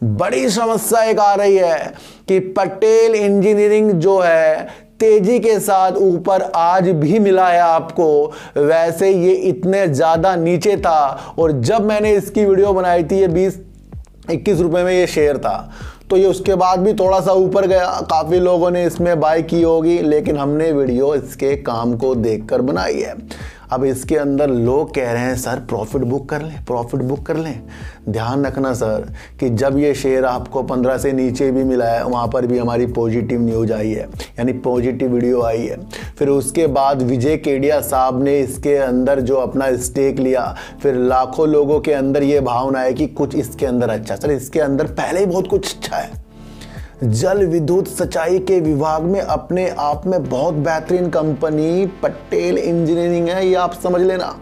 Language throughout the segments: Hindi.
बड़ी समस्या एक आ रही है कि पटेल इंजीनियरिंग जो है, तेज़ी के साथ ऊपर आज भी मिला है आपको। वैसे ये इतने ज़्यादा नीचे था और जब मैंने इसकी वीडियो बनाई थी, ये बीस, इक्कीस रुपए में ये शेयर था। तो ये उसके बाद भी थोड़ा सा ऊपर गया। काफ़ी लोगों ने इसमें बाय की होगी, लेकिन हमने वीडियो इसके काम को देखकर बनाई है। अब इसके अंदर लोग कह रहे हैं, सर प्रॉफिट बुक कर लें प्रॉफिट बुक कर लें। ध्यान रखना, सर, कि जब ये शेयर आपको पंद्रह से नीचे भी मिला है, वहाँ पर भी हमारी पॉजिटिव न्यूज़ आई है, यानी पॉजिटिव वीडियो आई है। फिर उसके बाद विजय केडिया साहब ने इसके अंदर जो अपना स्टेक लिया, फिर लाखों लोगों के अंदर ये भावना है कि कुछ इसके अंदर अच्छा सर, इसके अंदर पहले ही बहुत कुछ अच्छा है। जल विद्युत सच्चाई के विभाग में अपने आप में बहुत बेहतरीन कंपनी पटेल इंजीनियरिंग है, ये आप समझ लेना।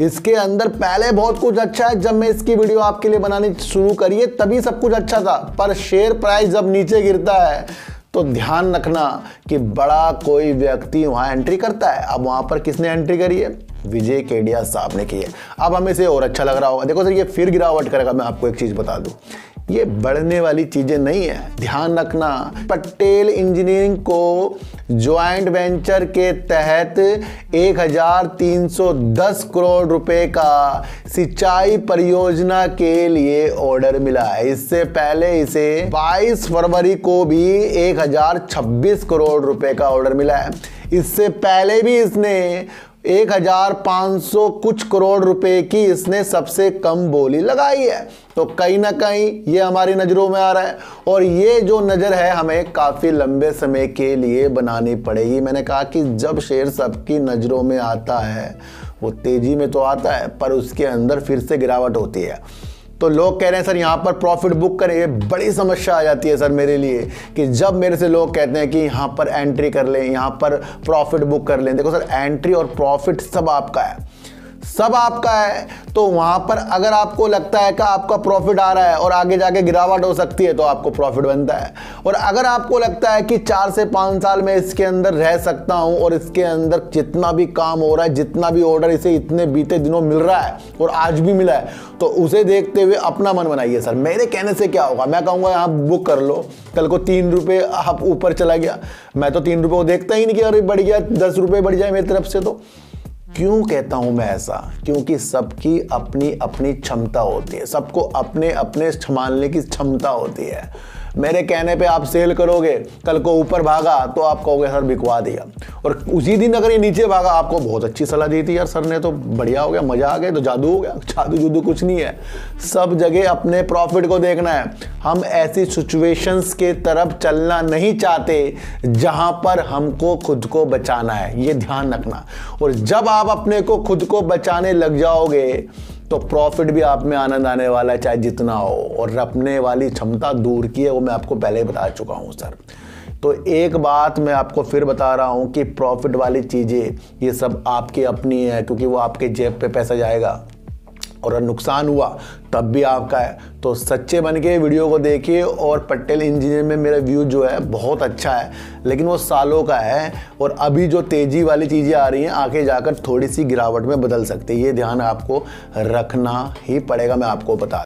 इसके अंदर पहले बहुत कुछ अच्छा है, जब मैं इसकी वीडियो आपके लिए बनानी शुरू करिए तभी सब कुछ अच्छा था, पर शेयर प्राइस जब नीचे गिरता है तो ध्यान रखना कि बड़ा कोई व्यक्ति वहाँ एंट्री करता है। अब वहाँ पर किसने एंट्री करी है? विजय केडिया साहब ने की है। अब हमें से और अच्छा लग रहा होगा। देखो सर, ये फिर गिरावट करेगा, मैं आपको एक चीज़ बता दूँ। ये बढ़ने वाली चीज़ें नहीं है। ध्यान रखना, पटेल इंजीनियरिंग को ज्वाइंट वेंचर के तहत 1310 करोड़ रुपए का सिंचाई परियोजना के लिए ऑर्डर मिला है। इससे पहले इसे 22 फरवरी को भी 1026 करोड़ रुपए का ऑर्डर मिला है। इससे पहले भी इसने 1500 कुछ करोड़ रुपए की इसने सबसे कम बोली लगाई है। तो कहीं ना कहीं ये हमारी नज़रों में आ रहा है और ये जो नज़र है हमें काफ़ी लंबे समय के लिए बनानी पड़ेगी। मैंने कहा कि जब शेर सबकी नज़रों में आता है, वो तेज़ी में तो आता है, पर उसके अंदर फिर से गिरावट होती है। तो लोग कह रहे हैं, सर, यहाँ पर प्रॉफिट बुक करें। ये बड़ी समस्या आ जाती है, सर, मेरे लिए कि जब मेरे से लोग कहते हैं कि यहाँ पर एंट्री कर लें, यहाँ पर प्रॉफिट बुक कर लें। देखो, सर एंट्री और प्रॉफिट सब आपका है। सब आपका है तो वहाँ पर अगर आपको लगता है कि आपका प्रॉफिट आ रहा है और आगे जाके गिरावट हो सकती है तो आपको प्रॉफिट बनता है। और अगर आपको लगता है कि चार से पाँच साल में इसके अंदर रह सकता हूँ और इसके अंदर जितना भी काम हो रहा है, जितना भी ऑर्डर इसे इतने बीते दिनों मिल रहा है और आज भी मिला है तो उसे देखते हुए अपना मन बनाइए सर। मेरे कहने से क्या होगा? मैं कहूँगा यहाँ बुक कर लो। कल को तीन रुपये आप ऊपर चला गया। मैं तो तीन रुपये को देखता ही नहीं कि अरे बढ़ गया, दस रुपये बढ़ जाए मेरी तरफ़ से तो। क्यों कहता हूँ मैं ऐसा? क्योंकि सबकी अपनी अपनी क्षमता होती है। सबको अपने अपने संभालने की क्षमता होती है। मेरे कहने पे आप सेल करोगे, कल को ऊपर भागा तो आप कहोगे, सर, बिकवा दिया। और उसी दिन अगर ये नीचे भागा, आपको बहुत अच्छी सलाह दी थी, यार, सर ने तो बढ़िया हो गया, मज़ा आ गया तो जादू हो गया, जादू जुदू कुछ नहीं है। सब जगह अपने प्रॉफिट को देखना है। हम ऐसी सिचुएशंस के तरफ़ चलना नहीं चाहते, जहाँ पर हमको खुद को बचाना है। ये ध्यान रखना। और जब आप अपने को खुद को बचाने लग जाओगे तो प्रॉफिट भी आप में आनंद आने वाला है, चाहे जितना हो। और रपने वाली क्षमता दूर की है, वो मैं आपको पहले ही बता चुका हूँ, सर। तो एक बात मैं आपको फिर बता रहा हूँ कि प्रॉफिट वाली चीज़ें, ये सब आपकी अपनी है, क्योंकि वो आपके जेब पे पैसा जाएगा। और नुकसान हुआ, तब भी आपका है। तो सच्चे बन के वीडियो को देखिए और पटेल इंजीनियर में मेरा व्यू जो है बहुत अच्छा है, लेकिन वो सालों का है और अभी जो तेज़ी वाली चीज़ें आ रही हैं, आगे जाकर थोड़ी सी गिरावट में बदल सकती है। ये ध्यान आपको रखना ही पड़ेगा, मैं आपको बता